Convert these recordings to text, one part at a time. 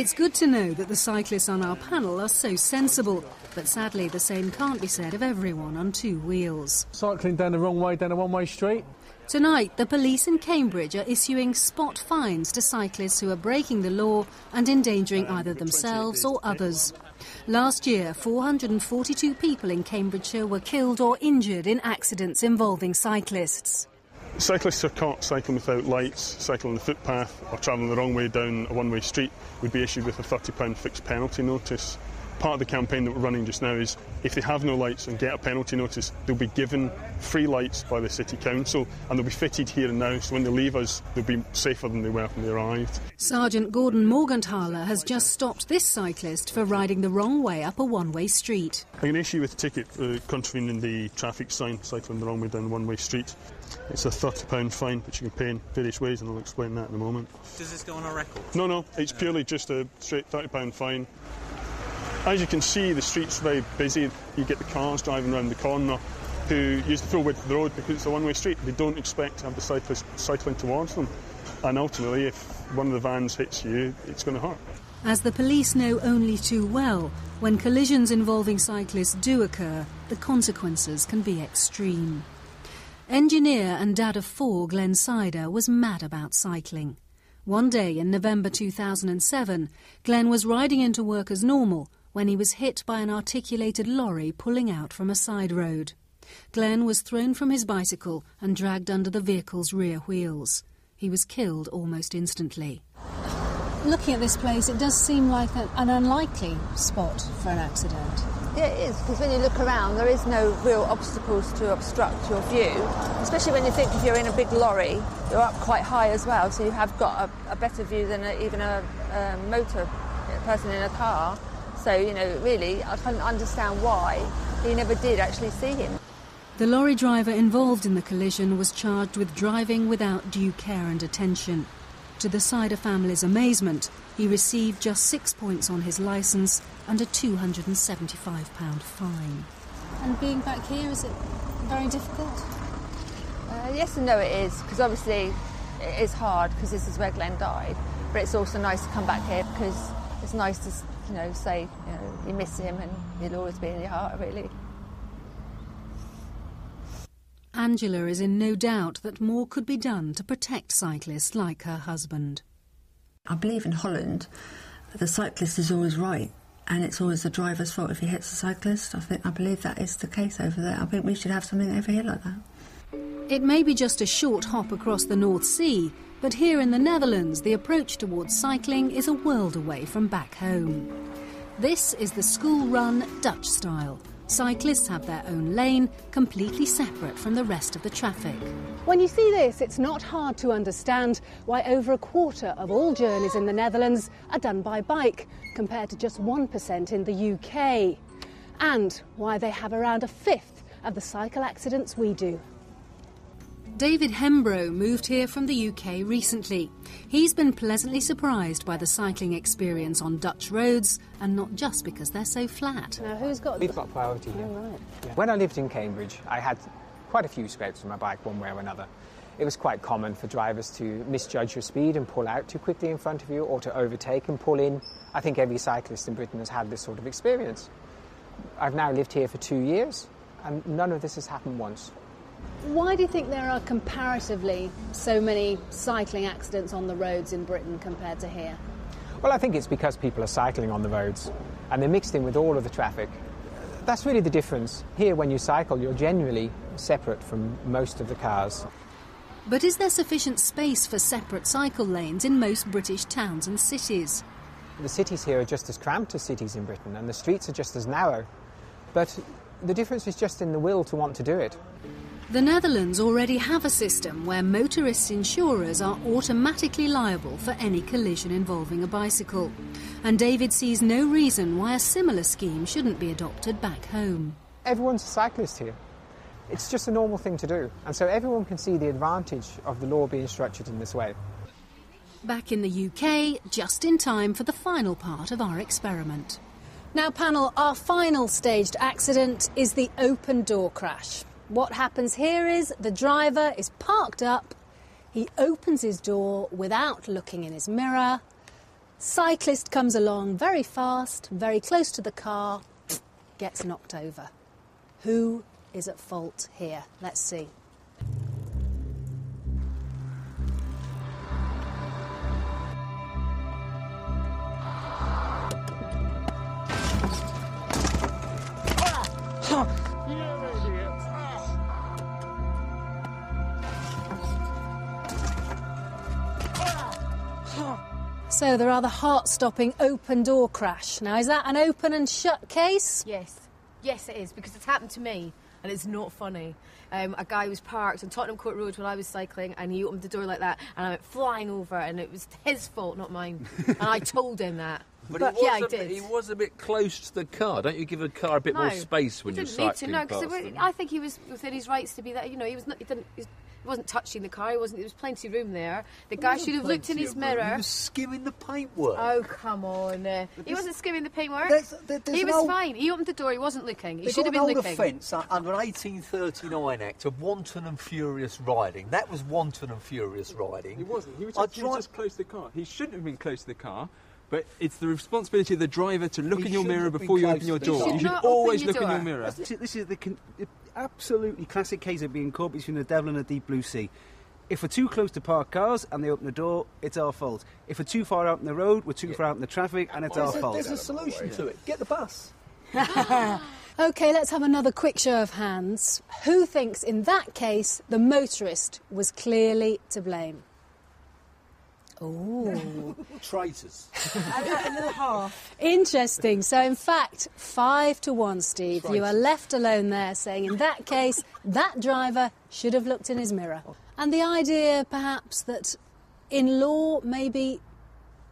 It's good to know that the cyclists on our panel are so sensible, but sadly the same can't be said of everyone on two wheels. Cycling down the wrong way down a one way street. Tonight, the police in Cambridge are issuing spot fines to cyclists who are breaking the law and endangering either themselves or others. Last year, 442 people in Cambridgeshire were killed or injured in accidents involving cyclists. Cyclists who are caught cycling without lights, cycling on the footpath, or travelling the wrong way down a one way street would be issued with a £30 fixed penalty notice. Part of the campaign that we're running just now is if they have no lights and get a penalty notice, they'll be given free lights by the City Council and they'll be fitted here and now, so when they leave us, they'll be safer than they were when they arrived. Sergeant Gordon Morgenthaler has just stopped this cyclist for riding the wrong way up a one way street. I can issue with a ticket uh, for contravening the traffic sign, cycling the wrong way down a one way street. It's a £30 fine, which you can pay in various ways, and I'll explain that in a moment. Does this go on a record? No, no, it's purely just a straight £30 fine. As you can see, the street's very busy. You get the cars driving around the corner who use the full width of the road because it's a one-way street. They don't expect to have the cyclist cycling towards them. And ultimately, if one of the vans hits you, it's going to hurt. As the police know only too well, when collisions involving cyclists do occur, the consequences can be extreme. Engineer and dad of four, Glenn Sider, was mad about cycling. One day in November 2007, Glenn was riding into work as normal when he was hit by an articulated lorry pulling out from a side road. Glenn was thrown from his bicycle and dragged under the vehicle's rear wheels. He was killed almost instantly. Looking at this place, it does seem like a, an unlikely spot for an accident. Yeah, it is, because when you look around, there is no real obstacles to obstruct your view, especially when you think if you're in a big lorry, you're up quite high as well, so you have got a, a better view than a, even a, a motor a person in a car. So, you know, really, I can't understand why he never did actually see him. The lorry driver involved in the collision was charged with driving without due care and attention. To the Sider family's amazement, he received just six points on his licence and a £275 fine. And being back here, is it very difficult? Uh, yes and no, it is, because obviously it is hard because this is where Glenn died. But it's also nice to come back here because it's nice to, you know, say you, know, you miss him and he'll always be in your heart, really. Angela is in no doubt that more could be done to protect cyclists like her husband. I believe in Holland, the cyclist is always right, and it's always the driver's fault if he hits a cyclist. I think I believe that is the case over there. I think we should have something over here like that. It may be just a short hop across the North Sea, but here in the Netherlands, the approach towards cycling is a world away from back home. This is the school run Dutch style. Cyclists have their own lane, completely separate from the rest of the traffic. When you see this, it's not hard to understand why over a quarter of all journeys in the Netherlands are done by bike, compared to just 1% in the UK, and why they have around a fifth of the cycle accidents we do. David Hembrow moved here from the UK recently. He's been pleasantly surprised by the cycling experience on Dutch roads, and not just because they're so flat. Now, who's got? We've got priority here. Oh, right. Yeah. When I lived in Cambridge, I had quite a few scrapes on my bike, one way or another. It was quite common for drivers to misjudge your speed and pull out too quickly in front of you, or to overtake and pull in. I think every cyclist in Britain has had this sort of experience. I've now lived here for two years, and none of this has happened once. Why do you think there are comparatively so many cycling accidents on the roads in Britain compared to here? Well, I think it's because people are cycling on the roads and they're mixed in with all of the traffic. That's really the difference. Here, when you cycle, you're generally separate from most of the cars. But is there sufficient space for separate cycle lanes in most British towns and cities? The cities here are just as cramped as cities in Britain, and the streets are just as narrow. But the difference is just in the will to want to do it. The Netherlands already have a system where motorists' insurers are automatically liable for any collision involving a bicycle. And David sees no reason why a similar scheme shouldn't be adopted back home. Everyone's a cyclist here. It's just a normal thing to do, and so everyone can see the advantage of the law being structured in this way. Back in the UK, just in time for the final part of our experiment. Now, panel, our final staged accident is the open door crash. What happens here is the driver is parked up, he opens his door without looking in his mirror, Cyclist comes along very fast, very close to the car, gets knocked over. Who is at fault here? Let's see. So there are the rather heart-stopping open door crash. Now, is that an open and shut case? Yes, yes, it is because it's happened to me, and it's not funny. Um, a guy was parked on Tottenham Court Road when I was cycling, and he opened the door like that, and I went flying over, and it was his fault, not mine. and I told him that. But, he, yeah, was did. he was a bit close to the car. Don't you give a car a bit more space when he you're cycling? didn't need to, cycling no, 'cause past it- them? I think he was within his rights to be that. You know, he was not. He didn't. He wasn't touching the car. He wasn't. There was plenty of room there. The guy should have looked in his mirror. He was skimming the paintwork. Oh come on! Uh, he wasn't skimming the paintwork. There's- there- there's he was old- fine. He opened the door. He wasn't looking. He They should got have an been old looking. offence uh, under an 1839 Act of wanton and furious riding. That was wanton and furious riding. He wasn't. He was, just, he was just close to the car. He shouldn't have been close to the car. But it's the responsibility of the driver to look He in your mirror before you open your door. car. You You should should always look your in your mirror. This is, this is the con- the absolutely classic case of being caught between the devil and the deep blue sea. If we're too close to parked cars and they open the door, it's our fault. If we're too far out in the road, we're too far out in the traffic, and it's our a, fault. there's a solution to it. Get the bus. Okay, let's have another quick show of hands. Who thinks in that case the motorist was clearly to blame? Oh. Traitors. Interesting. So, in fact, five to one, Steve. You are left alone there saying, in that case, that driver should have looked in his mirror. Oh. And the idea, perhaps, that in law, maybe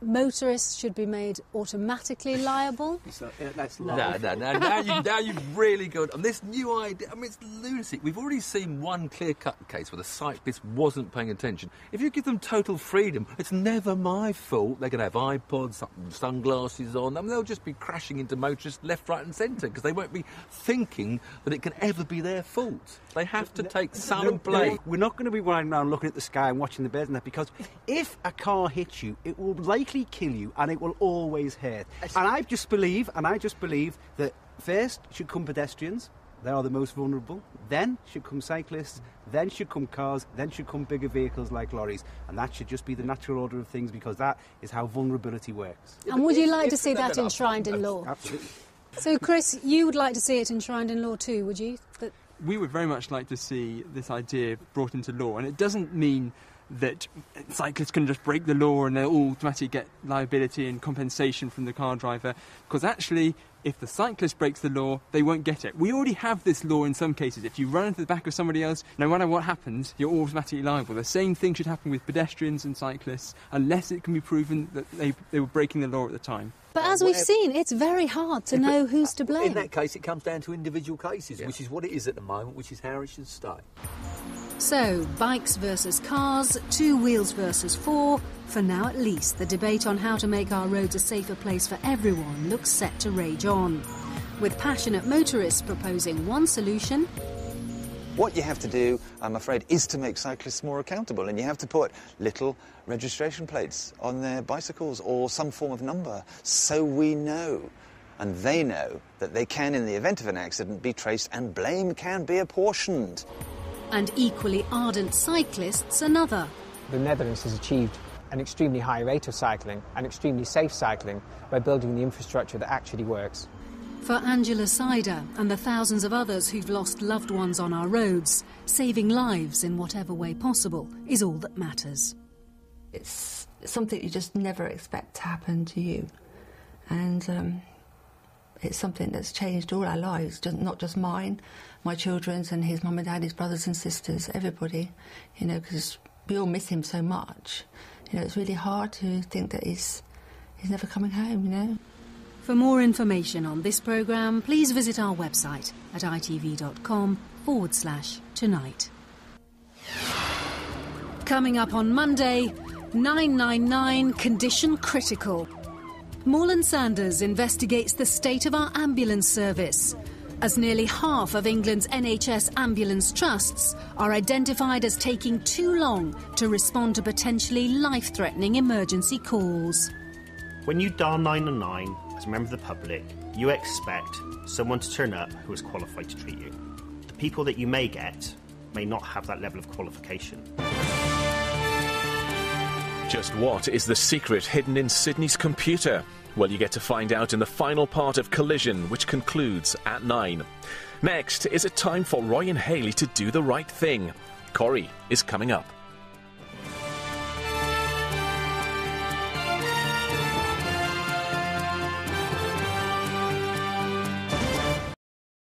motorists should be made automatically liable. So, yeah, that's No, live. no, no. Now, you, now you've really got on this new idea. I mean, it's lunacy. We've already seen one clear-cut case where the cyclist wasn't paying attention. If you give them total freedom, it's never my fault. They're going to have iPods, sunglasses on. I mean, they'll just be crashing into motorists left, right, and centre because they won't be thinking that it can ever be their fault. They have to take some No, no, blame. we're not going to be riding around looking at the sky and watching the birds and that because if a car hits you, it will likely kill you and it will always hurt. And I just believe, and I just believe that first should come pedestrians. They are the most vulnerable. Then should come cyclists. Then should come cars. Then should come bigger vehicles like lorries. And that should just be the natural order of things because that is how vulnerability works. And would you like to see that no, no, enshrined in law? Absolutely. So, Chris, you would like to see it enshrined in law too, would you? That we would very much like to see this idea brought into law, and it doesn't mean that cyclists can just break the law and they'll automatically get liability and compensation from the car driver. Because actually, if the cyclist breaks the law, they won't get it. We already have this law in some cases. If you run into the back of somebody else, no matter what happens, you're automatically liable. The same thing should happen with pedestrians and cyclists, unless it can be proven that they, they were breaking the law at the time. But as we've seen, it's very hard to know who's to blame. In that case, it comes down to individual cases, which is what it is at the moment, which is how it should stay. So, bikes versus cars, two wheels versus four. For now, at least, the debate on how to make our roads a safer place for everyone looks set to rage on. With passionate motorists proposing one solution What you have to do, I'm afraid, is to make cyclists more accountable, and you have to put little registration plates on their bicycles or some form of number so we know and they know that they can, in the event of an accident, be traced and blame can be apportioned. And equally ardent cyclists another. The Netherlands has achieved an extremely high rate of cycling and extremely safe cycling by building the infrastructure that actually works. For Angela Sider and the thousands of others who've lost loved ones on our roads, saving lives in whatever way possible is all that matters. It's something you just never expect to happen to you. And um, it's something that's changed all our lives, not just mine, my children's, and his mum and dad, his brothers and sisters, everybody, you know, because we all miss him so much. You know, it's really hard to think that he's, he's never coming home, you know. For more information on this programme, please visit our website at itv.com forward slash tonight. Coming up on Monday, 999 Condition Critical. Morland Sanders investigates the state of our ambulance service. As nearly half of England's NHS ambulance trusts are identified as taking too long to respond to potentially life threatening emergency calls. When you dial 999 as a member of the public, you expect someone to turn up who is qualified to treat you. The people that you may get may not have that level of qualification. Just what is the secret hidden in Sydney's computer? Well, you get to find out in the final part of Collision, which concludes at 9. Next, is it time for Roy and Hayley to do the right thing? Corrie is coming up.